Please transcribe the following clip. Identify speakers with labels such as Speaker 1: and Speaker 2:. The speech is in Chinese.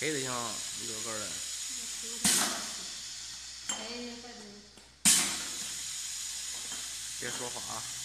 Speaker 1: 黑的像一个个的，别说话啊。